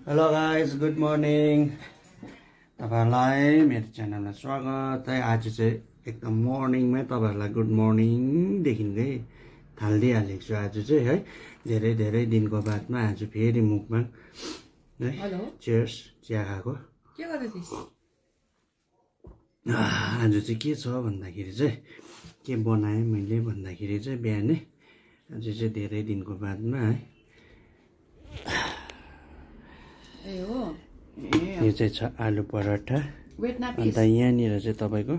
Hello guys good morning तपाईँहरूलाई मेरो च्यानलमा स्वागत है। आज चाहिँ एकदम मर्निङमै तपाईँहरूलाई गुड मर्निङदेखिकै थालिदिइहालेको छु आज चाहिँ है। धेरै धेरै दिनको बादमा आज फेरि मुखमा है। चेयर्स चिया खाएको? आज चाहिँ के छ भन्दाखेरि चाहिँ के बनाएँ मैले भन्दाखेरि चाहिँ बिहानै। आज चाहिँ धेरै दिनको बादमा हो। यो चाहिँ छ आलु पराठा। अन्त यहाँनिर चाहिँ तपाईँको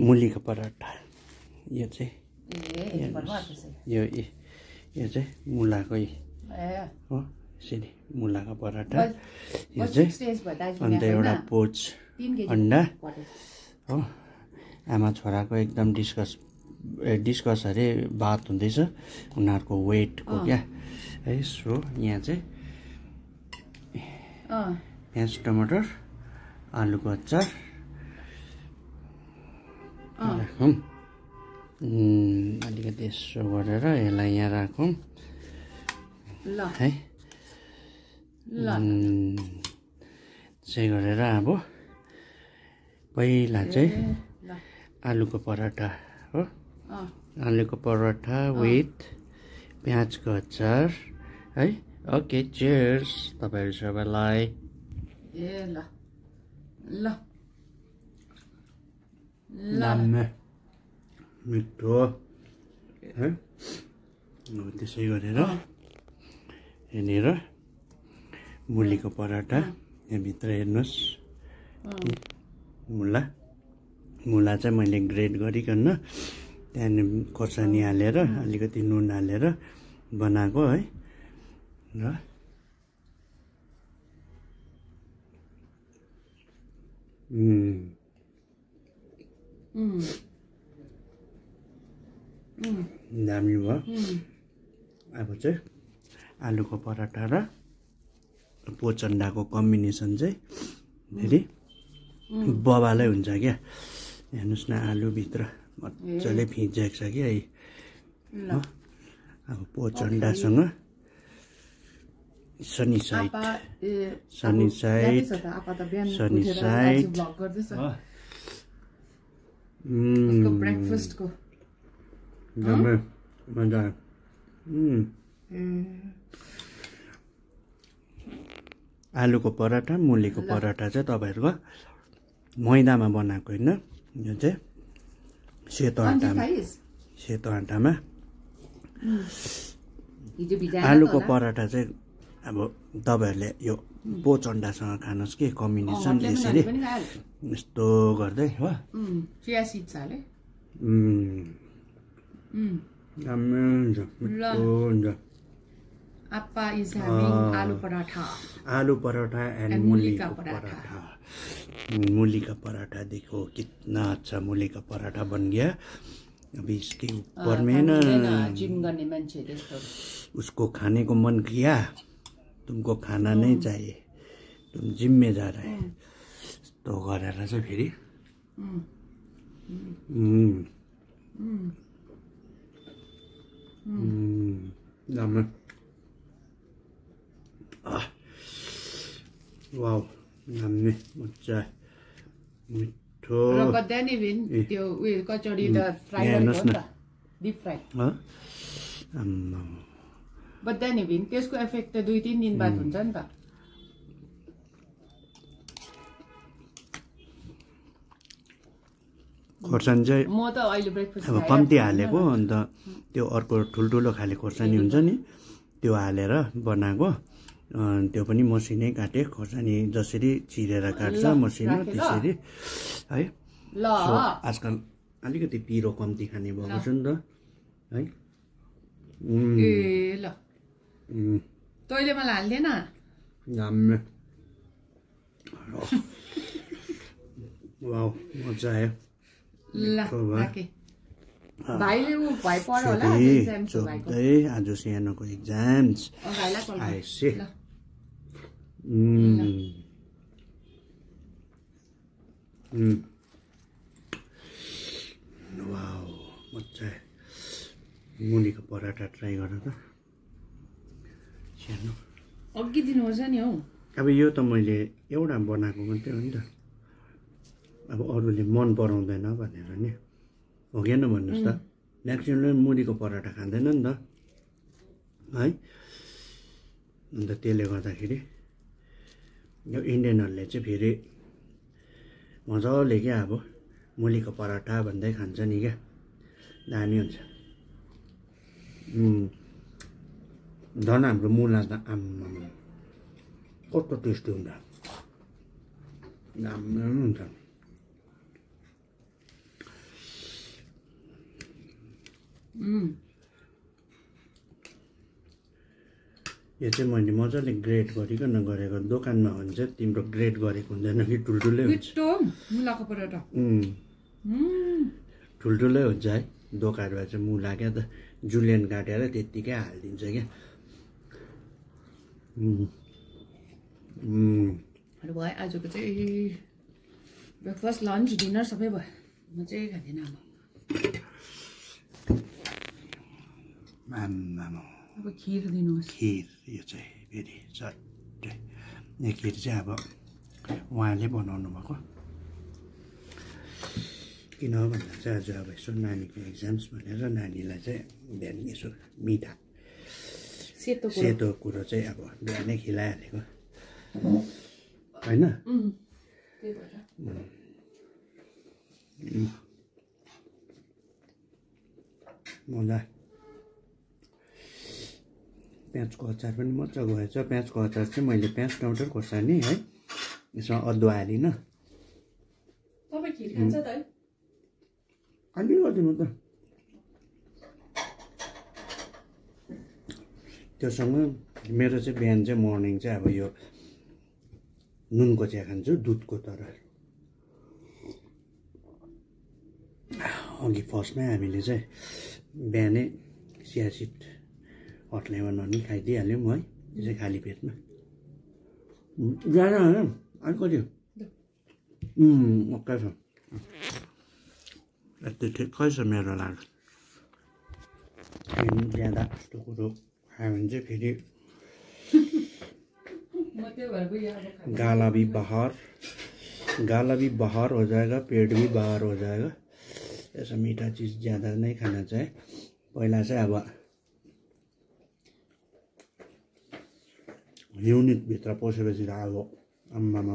मुलीको पराठा। यो चाहिँ यो यो चाहिँ मुलाकै ए। हो यसरी मुलाको पराठा। यो चाहिँ अन्त एउटा? पोच अन्डा। हो आमा छोराको एकदम डिस्कस ए डिस्कस अरे बात हुँदैछ। उनीहरूको वेटको क्या? है सो यहाँ चाहिँ प्याज टमाटर आलुको अचार राखौँ। अलिकति यसो गरेर यसलाई यहाँ राखौँ। ल। है। ल। त्यसै गरेर अब पहिला चाहिँ आलुको पराठा हो। आलुको पराठा विथ प्याजको अचार है। ओके चेयर्स तपाईँहरू सबैलाई ए ल ल मिठो है अब त्यसै गरेर यहाँनिर मुलीको पराठा यहाँभित्र हेर्नुहोस् मुला मुला चाहिँ मैले ग्रेड गरिकन त्यहाँदेखि खोर्सानी हालेर अलिकति नुन हालेर बनाएको है र दामी भयो अब चाहिँ आलुको पराठा र पोचन्डाको कम्बिनेसन चाहिँ फेरि बबालै हुन्छ क्या हेर्नुहोस् न आलुभित्र मजाले फिँजिएको छ क्या अब पोचन्डासँग sunny side sunny side, sunny side. ब्रेकफास्टको मजा आलुको पराठा मुलीको पराठा चाहिँ तपाईँहरूको मैदामा बनाएको होइन यो चाहिँ सेतो आँटामा सेतो आँटामा आलुको पराठा चाहिँ अब तपाईँहरूले यो पोच अन्डासँग खानुहोस् कि कम्बिनेसन यसरी यस्तो गर्दै हो. आलू पराठा एंड And मूली मूली का का पराठा। पराठा मूली का पराठा देखो कितना अच्छा मूली का पराठा बन गया अभी इसके ऊपर में ना जिम गर्ने मान्छे त्यस्तो उसको खाने को मन किया तुमको खाना नहीं चाहिए। तुम जिम में जा रहे हैं तो गरेर चाहिँ फेरि. वाउ। दामी मजा मिठो। नि त्यो उयो कचौडी त। फ्राई गरेको हो हेर्नुहोस् नि न। त डिप फ्राई ह? आम्माम. बद्दा नि भिन त्यसको इफेक्ट त दुई तिन दिन बाद हुन्छ नि त खोर्सानी चाहिँ म त अहिले ब्रेकफास्ट अब कम्ती हालेको अन्त त्यो अर्को ठुल्ठुलो खाले खोर्सानी हुन्छ नि त्यो हालेर बनाएको त्यो पनि मसिनै काटेँ खोर्सानी जसरी चिरेर काट्छ मसिनो। त्यसरी है ल आजकल अलिकति पिरो कम्ती खाने भएको छ नि त है ए ल तैँले मलाई वाउ मजा आयो आज सानोको। आएपछि। मुलीको पराठा ट्राई गर त सानो अघि दिनुपर्छ नि हौ। अब यो त मैले एउटा बनाएको मात्रै हो नि त। अब अरूले मन पराउँदैन भनेर नि। हो कि भन्नुहोस् त। म्याक्सिममले मुढीको पराठा खाँदैन नि त। है? अन्त त्यसले गर्दाखेरि यो इन्डियनहरूले चाहिँ फेरि मजाले क्या अब मुलीको पराठा भन्दै खान्छ नि क्या। दामी हुन्छ। झन् हाम्रो मुला त आम्मामा कस्तो टेस्टी हुन्छ राम्रो हुन्छ यो चाहिँ मैले मजाले ग्रेड गरिकन गरेको दोकानमा हो भने चाहिँ तिम्रो ग्रेड गरेको हुँदैन कि ठुल्ठुलै हुन्छ ठुल्ठुलै हुन्छ है दोकानमा चाहिँ मुला क्या त जुलियन काटेर त्यत्तिकै हालिदिन्छ क्या भयो आजको चाहिँ ब्रेकफास्ट लन्च डिनर सबै भयो म चाहिँ खाँदिनँ अब अब खिर दिनुहोस् खिर यो चाहिँ फेरि चट्टै यो खिर चाहिँ अब। उहाँले बनाउनु भएको। किन भन्दा चाहिँ आज अब यसो नानीको एक्जाम्स भनेर नानीलाई चाहिँ बिहान यसो मिठा सेतो कुरो। चाहिँ अब बिहानै खिलाइहालेको। होइन? मजा। प्याजको अचार पनि मजाको भएछ प्याजको अचार चाहिँ मैले प्याज टमाटर खोर्सानी है यसमा अदुवा हालिनँ। खिर खान्छ त है अलिकति मात्र त्योसँग मेरो चाहिँ बिहान चाहिँ मर्निङ चाहिँ अब यो नुनको चिया खान्छु दुधको तर। अघि फर्स्टमै हामीले चाहिँ बिहानै चियासिट हटलाइमा ननि खाइदिइहाल्यौँ है त्यो चाहिँ खाली पेटमा। ज्यादा होइन अलिकति मक्का छ। यति ठिक्कै छ मेरो लागि फेरि ज्यादा यस्तो कुरो। खायो भने चाहिँ फेरि। गाला भी बाहर गाला भी बाहर हो जाएगा पेट भी बाहर हो जाएगा। ऐसा मीठा चीज़ ज़्यादा नहीं खाना चाहिए पहिला चाहिँ अब युनिटभित्र पसेपछि त अब आम्मामा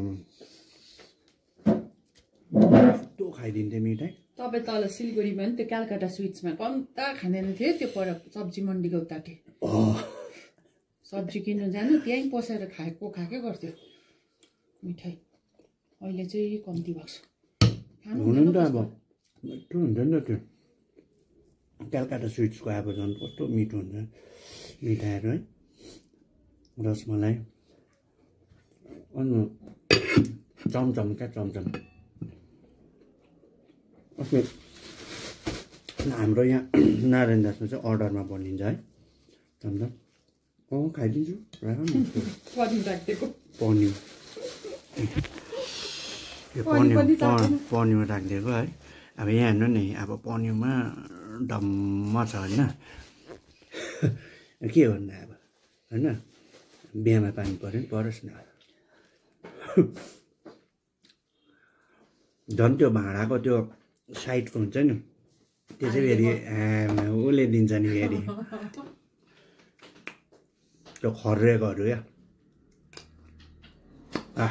कस्तो खाइदिन्थेँ मिठाई तपाईँ तल सिलगढीमा नि त्यो कलकत्ता स्विट्समा कम्ता खाँदैन थियो त्यो पर सब्जी मन्डीको उताटे। सब्जी किन्नु जानु त्यहीँ पसेर खाएको खाएकै गर्थ्यो। मिठाई। अहिले चाहिँ कम्ती भएको छ। हुनु नि त अब। मिठो हुन्छ नि त त्यो। कलकत्ता स्विट्सको अब झन् कस्तो मिठो हुन्छ। मिठाईहरू है। रसमलाई। अनि चमचम क्या? चमचम। अस्ति हाम्रो यहाँ नारायण दासमा चाहिँ अर्डरमा बनिन्छ है। चमचम अँ खाइदिन्छु। पनिर यो पनिर पनि पनिर राख्दैन। पनिर राखिदिएको है। अब यहाँ हेर्नु नि अब पनिरमा डम्म छ होइन। के भन्नु अब होइन? बिहामा पानी पऱ्यो नि परोस् न। झन् त्यो भाँडाको त्यो साइडको हुन्छ नि। त्यो चाहिँ फेरि उसले दिन्छ नि फेरि। त्यो खर्रेकोहरू क्या आ।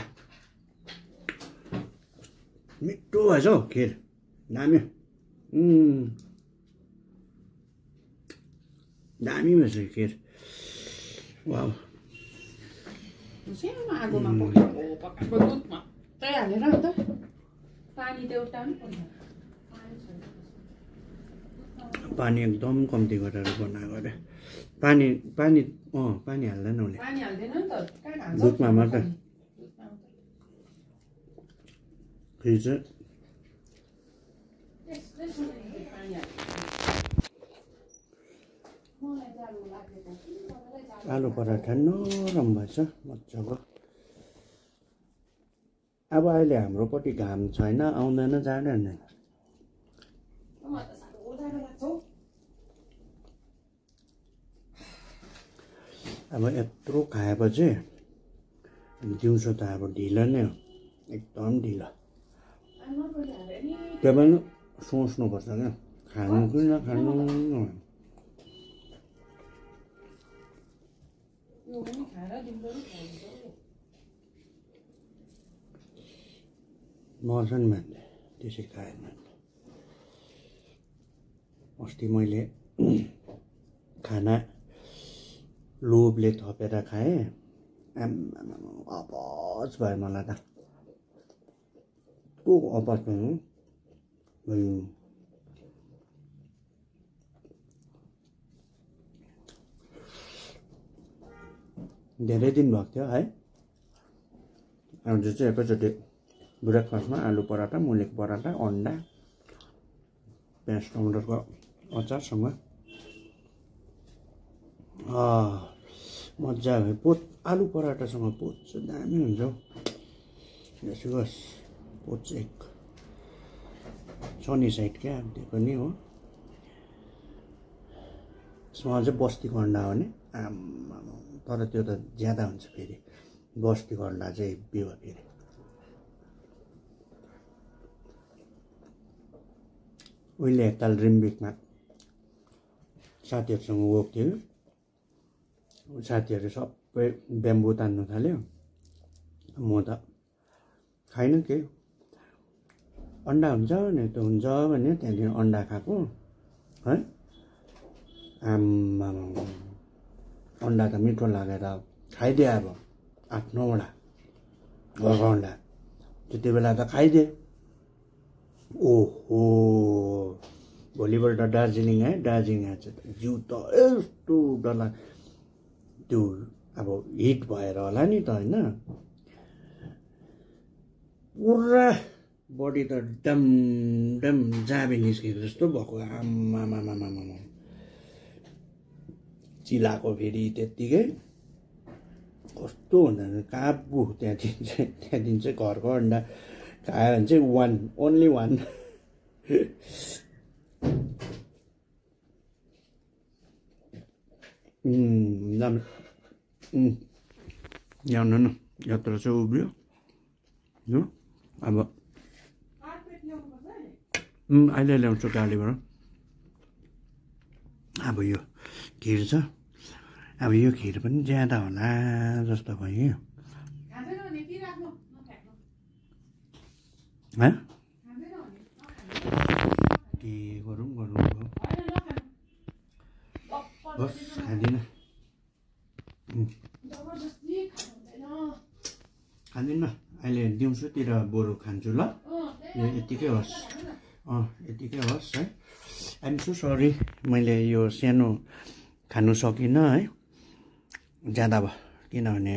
मिठो भएछ हौ खिर। दामी। दामी भएछ खिर। वा आगोमा पकाएको पकाएको दुध मात्रै हालेर अन्त पानी त एउटा पनि। पानी एकदम कम्ती गरेर बनाएको अरे। पानी पानी अँ पानी हाल्दैन उसले। दुधमा मात्रै। खिर चाहिँ आलु पराठा नरम भएछ मजाको। अब अहिले हाम्रोपट्टि घाम छैन आउँदैन जाँदैन मलाई त साह्रो जाडो लाग्छ हौ अब यत्रो खाएपछि दिउँसो त अब ढिलो नै हो। एकदम ढिलो। त्यो पनि सोच्नुपर्छ क्या। खानु कि नखानु? यो पनि खाएर दिउँसो खान्छ मर्छ नि मान्छे त्यसै खाएन भने। अस्ति मैले खाना लोभले थपेर खाएँ। आम्मामा अपच भयो मलाई त। को अपच भयो। धेरै दिन भएको थियो है। आज चाहिँ एकैचोटि ब्रेकफास्टमा आलु पराठा मुलीको पराठा अन्डा प्याज टमाटरको अचारसँग। मजा भयो पोच आलु पराठासँग पोच चाहिँ दामी हुन्छ हौ। यसोस् पोच एक सनी साइड क्या त्यो पनि हो। यसमा अझै बस्तीको अन्डा हो भने आम्मामा तर त्यो त ज्यादा हुन्छ फेरि। बस्तीको अन्डा चाहिँ हो फेरि। उहिले एकताल रिम्बिकमा साथीहरूसँग गएको थियो साथीहरू सबै ब्याम्बो तान्नु थाल्यो। म त खाइनँ केही अन्डा हुन्छ भने त हुन्छ भने त्यहाँदेखि अन्डा खाएको है? आम्मामा अन्डा त मिठो लागेर खाइदिएँ अब आठ नौवटा घरको अन्डा त्यति बेला त खाइदिएँ। ओहो! भोलिपल्ट दार्जिलिङ आएँ दार्जिलिङ आएछ जिउ त यस्तो डरला त्यो अब हिट भएर होला नि त होइन। पुरा बडी त डम डम जाबे निस्केको जस्तो भएको। आम्मामामामामा चिलाएको फेरि त्यत्तिकै। कस्तो हुँदा काबु त्यहाँदेखि चाहिँ त्यहाँदेखि चाहिँ घरको अन्डा खायो भने चाहिँ वान ओन्ली वान ल्याउनु न यात्रा चाहिँ उभियो हो अब अहिले ल्याउँछु गाडीबाट अब यो खिर छ अब यो खिर पनि ज्यादा होला जस्तो भयो के गरौँ गरौँ गरौँ होइन नखानु गप्प बस खाँदिनँ। खाँदिनँ अहिले दिउँसोतिर बरु खान्छु ल। यो यतिकै होस्। अँ यतिकै होस् है। आइएम सो सरी मैले यो सानो खानु सकिनँ है। ज्यादा भयो किनभने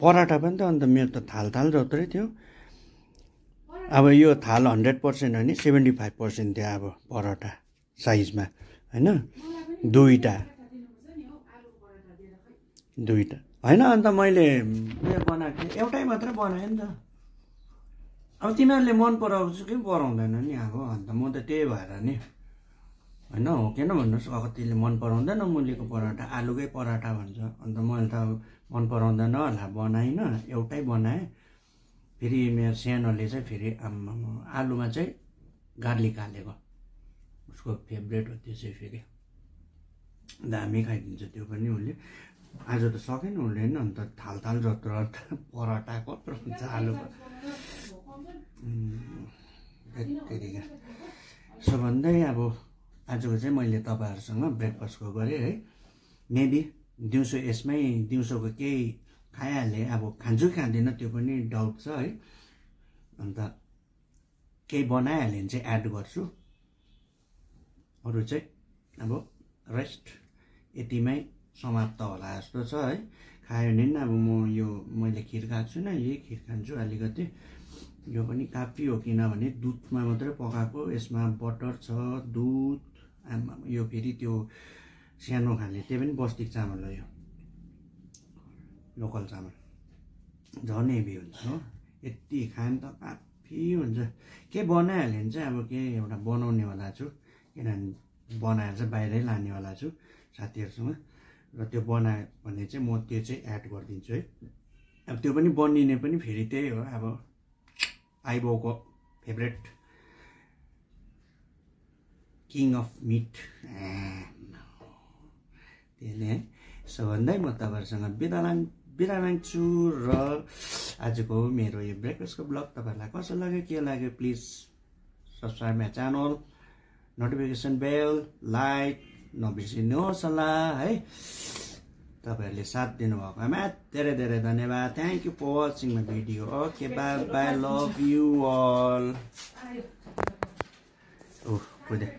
पराठा पनि त अन्त मेरो त थाल थाल जत्रै थियो। अब यो थाल हन्ड्रेड पर्सेन्ट होइन सेभेन्टी फाइभ पर्सेन्ट थियो अब पराठा साइजमा होइन? दुईवटा दुईवटा होइन अन्त मैले उयो बनाएको थिएँ। एउटै मात्रै बनाएँ नि त। अब तिनीहरूले मन पराउँछ कि पराउँदैन नि अब अन्त म त त्यही भएर नि। होइन हो किन भन्नुहोस्? कतिले मन पराउँदैन मुलीको पराठा आलुकै पराठा भन्छ। अन्त मैले त मन पराउँदैन होला बनाइनँ एउटै बनाएँ। फेरि मेरो सानोले चाहिँ फेरि आम्मामा आलुमा चाहिँ गार्लिक हालेको। उसको फेभरेट हो त्यो चाहिँ फेरि। दामी खाइदिन्छ त्यो पनि उसले। आज त सकेन उसले नि अन्त थाल थाल जत्रो पराठा कत्रो हुन्छ आलुको त्यतिका सो अब आजको चाहिँ मैले तपाईँहरूसँग ब्रेकफास्टको गरेँ है। मेबी दिउँसो यसमै दिउँसोको केही खाइहालेँ। अब खान्छु खाँदिनँ त्यो पनि डाउट छ है। अन्त केही बनाइहाल्यो भने चाहिँ एड गर्छु। अरू चाहिँ अब रेस्ट यतिमै समाप्त होला जस्तो छ है। खायो भने अब म यो मैले खिर खाएको छुइनँ यही खिर खान्छु अलिकति। यो पनि काफी हो किनभने दुधमा मात्रै पकाएको यसमा बटर छ दुध आमा यो फेरि त्यो सानो खाले त्यही पनि बस्तीको चामल हो यो। लोकल चामल। झन् हेभी हुन्छ हो। यति खायो भने त काफी हुन्छ। के बनाइहाल्यो भने चाहिँ अब के एउटा बनाउनेवाला छु किनभने बनाएर चाहिँ बाहिरै लानेवाला छु साथीहरूसँग। र त्यो बनायो भने चाहिँ म त्यो चाहिँ एड गरिदिन्छु है। अब त्यो पनि बनिने पनि फेरि त्यही हो। अब आइबाउको फेभरेट किङ अफ मिट त्यही नै है। सो भन्दै म तपाईँहरूसँग बिदा लाङ बिदा माग्छु र आजको मेरो यो ब्रेकफास्टको ब्लग तपाईँहरूलाई कस्तो लाग्यो के लाग्यो please subscribe my channel. Notification bell like नबिर्सिनुहोस् होला है। तपाईँहरूले साथ दिनुभएकोमा धेरै धेरै धन्यवाद। Thank you for watching my video okay bye bye love you all oh कुदे।